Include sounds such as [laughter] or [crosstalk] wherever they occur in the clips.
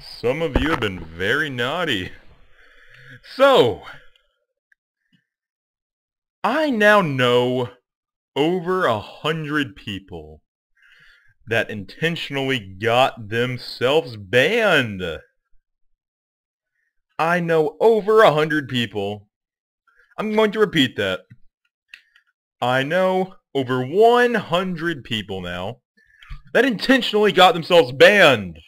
Some of you have been very naughty. So, I now know over a hundred people that intentionally got themselves banned. I know over a hundred people. I'm going to repeat that. I know over 100 people now that intentionally got themselves banned.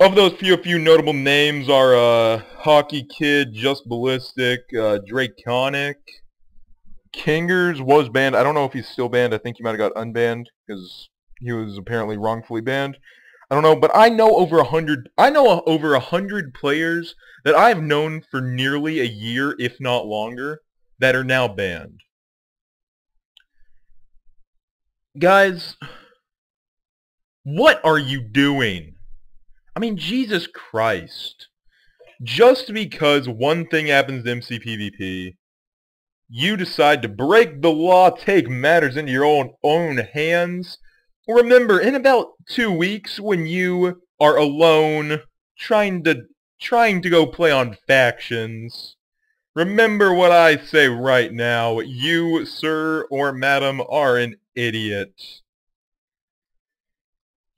Of those few, a few notable names are uh, Hockey Kid, Just Ballistic, uh. Kingers was banned. I don't know if he's still banned. I think he might have got unbanned because he was apparently wrongfully banned. I don't know, but I know over a hundred. I know over a hundred players that I've known for nearly a year, if not longer, that are now banned. Guys, what are you doing? I mean, Jesus Christ. Just because one thing happens to MCPVP, you decide to break the law, take matters into your own, own hands. Remember, in about two weeks, when you are alone, trying to trying to go play on factions, remember what I say right now. You, sir or madam, are an idiot.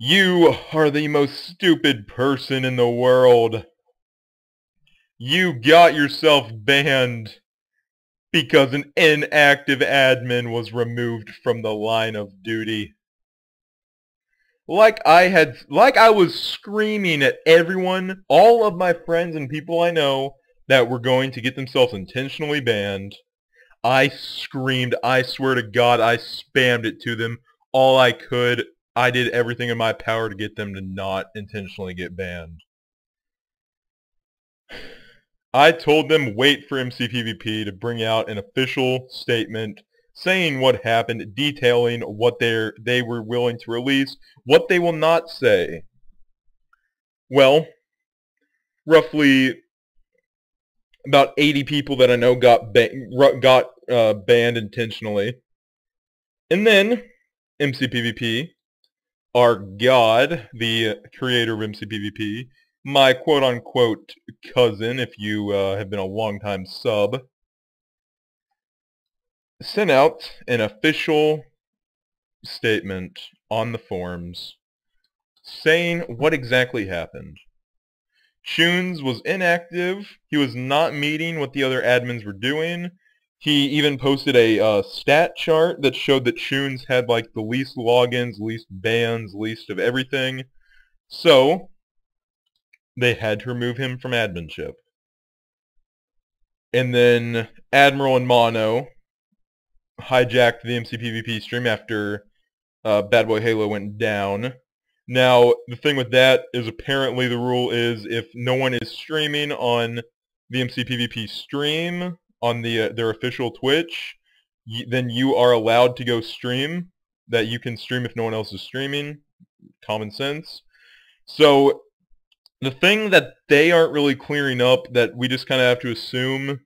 You are the most stupid person in the world. You got yourself banned because an inactive admin was removed from the line of duty. Like I had, like I was screaming at everyone, all of my friends and people I know that were going to get themselves intentionally banned. I screamed, I swear to God, I spammed it to them all I could I did everything in my power to get them to not intentionally get banned. I told them wait for MCPVP to bring out an official statement saying what happened, detailing what they they were willing to release, what they will not say. Well, roughly about 80 people that I know got ba got uh, banned intentionally. And then MCPVP our God, the creator of MCPVP, my quote-unquote cousin, if you uh, have been a long-time sub, sent out an official statement on the forums saying what exactly happened. Chunes was inactive. He was not meeting what the other admins were doing. He even posted a uh, stat chart that showed that Chunes had like the least logins, least bans, least of everything. So they had to remove him from adminship. And then Admiral and Mono hijacked the MCPVP stream after uh, Bad Boy Halo went down. Now, the thing with that is apparently the rule is if no one is streaming on the MCPVP stream, on the uh, their official Twitch, then you are allowed to go stream. That you can stream if no one else is streaming. Common sense. So the thing that they aren't really clearing up that we just kind of have to assume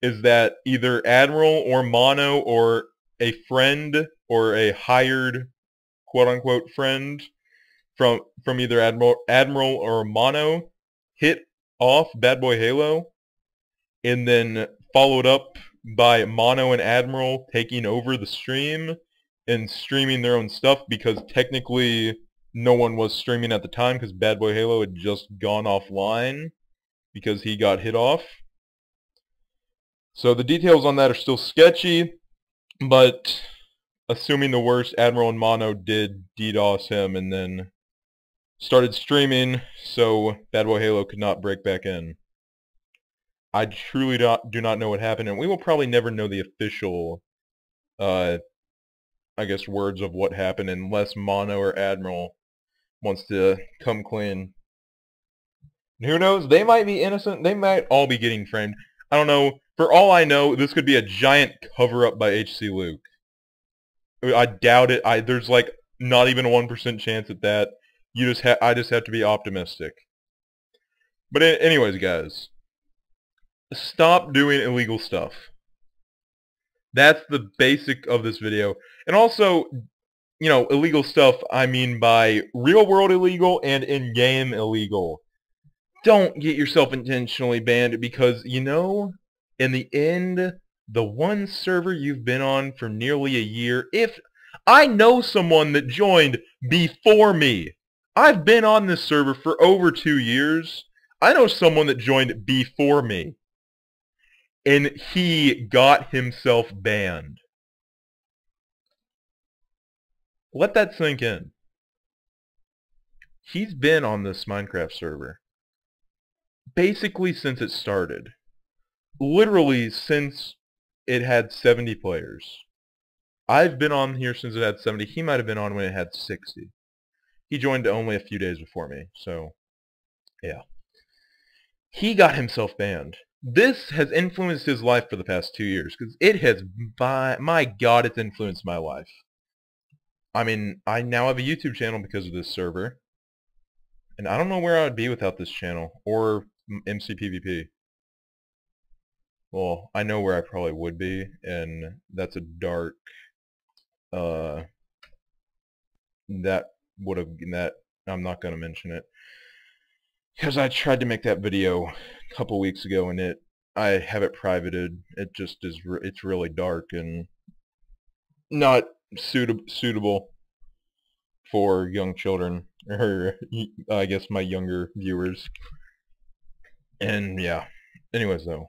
is that either Admiral or Mono or a friend or a hired quote unquote friend from from either Admiral Admiral or Mono hit off Bad Boy Halo and then followed up by Mono and Admiral taking over the stream and streaming their own stuff because technically no one was streaming at the time because Bad Boy Halo had just gone offline because he got hit off. So the details on that are still sketchy, but assuming the worst, Admiral and Mono did DDoS him and then started streaming so Bad Boy Halo could not break back in. I truly do not, do not know what happened, and we will probably never know the official, uh, I guess, words of what happened unless Mono or Admiral wants to come clean. who knows? They might be innocent. They might all be getting framed. I don't know. For all I know, this could be a giant cover-up by HC Luke. I doubt it. I There's like not even a 1% chance at that. You just ha I just have to be optimistic. But anyways, guys stop doing illegal stuff. That's the basic of this video. And also, you know, illegal stuff, I mean by real world illegal and in-game illegal. Don't get yourself intentionally banned because, you know, in the end, the one server you've been on for nearly a year, if I know someone that joined before me. I've been on this server for over two years. I know someone that joined before me. And he got himself banned. Let that sink in. He's been on this Minecraft server. Basically since it started. Literally since it had 70 players. I've been on here since it had 70. He might have been on when it had 60. He joined only a few days before me, so yeah. He got himself banned. This has influenced his life for the past two years, because it has, by, my god, it's influenced my life. I mean, I now have a YouTube channel because of this server. And I don't know where I would be without this channel, or MCPVP. Well, I know where I probably would be, and that's a dark uh, that would have that I'm not going to mention it because I tried to make that video a couple weeks ago and it I have it privated. It just is it's really dark and not suitable suitable for young children [laughs] or I guess my younger viewers. And yeah. Anyways though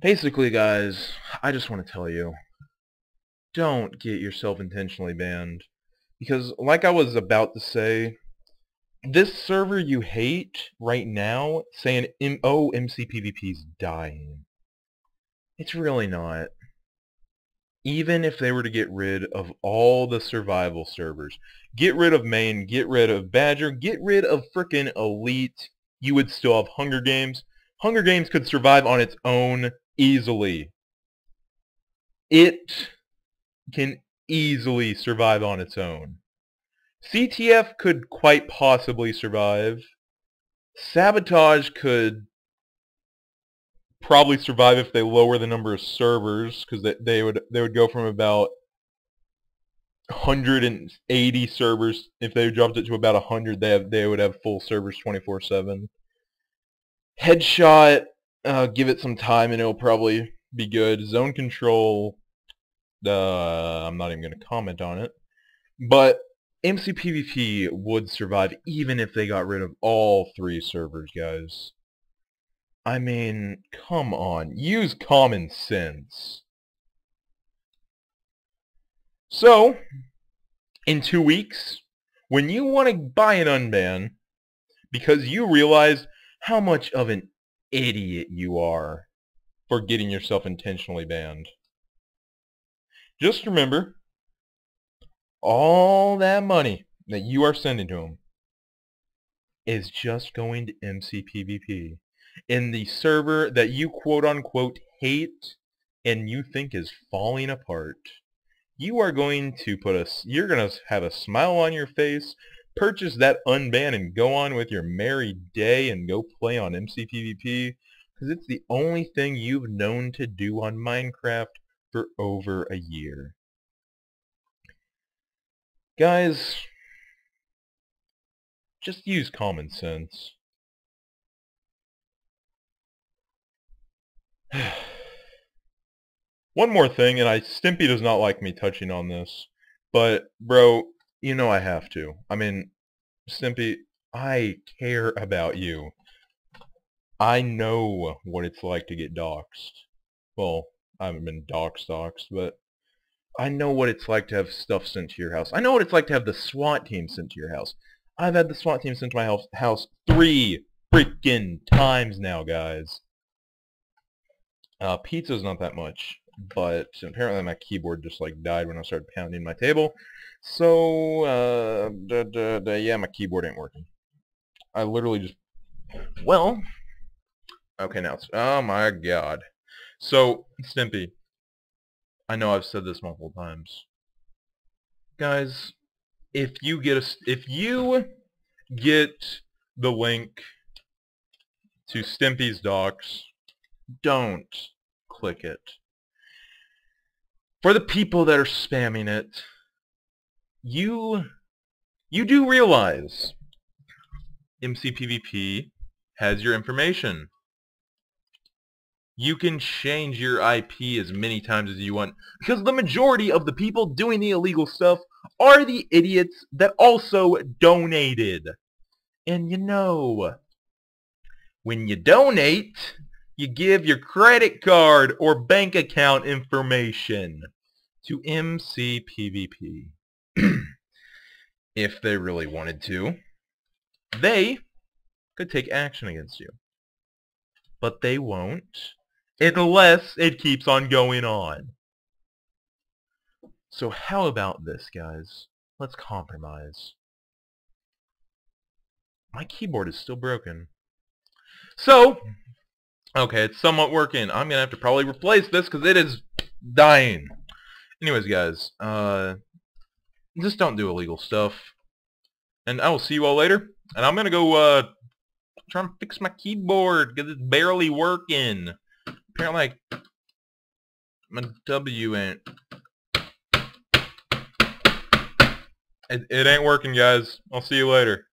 basically guys I just want to tell you don't get yourself intentionally banned. Because like I was about to say, this server you hate right now, saying, oh, MCPVP's dying. It's really not. Even if they were to get rid of all the survival servers, get rid of main, get rid of Badger, get rid of frickin' Elite, you would still have Hunger Games. Hunger Games could survive on its own easily. It can easily survive on its own. CTF could quite possibly survive. Sabotage could probably survive if they lower the number of servers because they, they would they would go from about 180 servers if they dropped it to about 100 they have they would have full servers 24/7 headshot uh, give it some time and it'll probably be good zone control uh, I'm not even going to comment on it. But MCPVP would survive even if they got rid of all three servers, guys. I mean, come on. Use common sense. So, in two weeks, when you want to buy an unban, because you realize how much of an idiot you are for getting yourself intentionally banned. Just remember, all that money that you are sending to him is just going to MCPVP. In the server that you quote-unquote hate and you think is falling apart, you are going to put a, you're going to have a smile on your face, purchase that unban and go on with your merry day and go play on MCPVP because it's the only thing you've known to do on Minecraft for over a year. Guys, just use common sense. [sighs] One more thing, and I Stimpy does not like me touching on this, but bro, you know I have to. I mean, Stimpy, I care about you. I know what it's like to get doxxed. Well, I haven't been doxxed, doxxed, but I know what it's like to have stuff sent to your house. I know what it's like to have the SWAT team sent to your house. I've had the SWAT team sent to my house, three freaking times now, guys. Uh, pizza's not that much, but apparently my keyboard just like died when I started pounding my table. So, uh, da, da, da, yeah, my keyboard ain't working. I literally just, well, okay, now it's, oh my god. So, Stimpy, I know I've said this multiple times. Guys, if you get a, if you get the link to Stimpy's dox, don't click it. For the people that are spamming it, you you do realize MCPVP has your information. You can change your IP as many times as you want because the majority of the people doing the illegal stuff are the idiots that also donated. And you know, when you donate, you give your credit card or bank account information to MCPVP. [clears throat] if they really wanted to, they could take action against you. But they won't unless it keeps on going on. So how about this, guys? Let's compromise. My keyboard is still broken. So, okay, it's somewhat working. I'm going to have to probably replace this because it is dying. Anyways, guys, uh, just don't do illegal stuff. And I will see you all later. And I'm going to go uh, try and fix my keyboard because it's barely working. Apparently, my W ain't... It, it ain't working, guys. I'll see you later.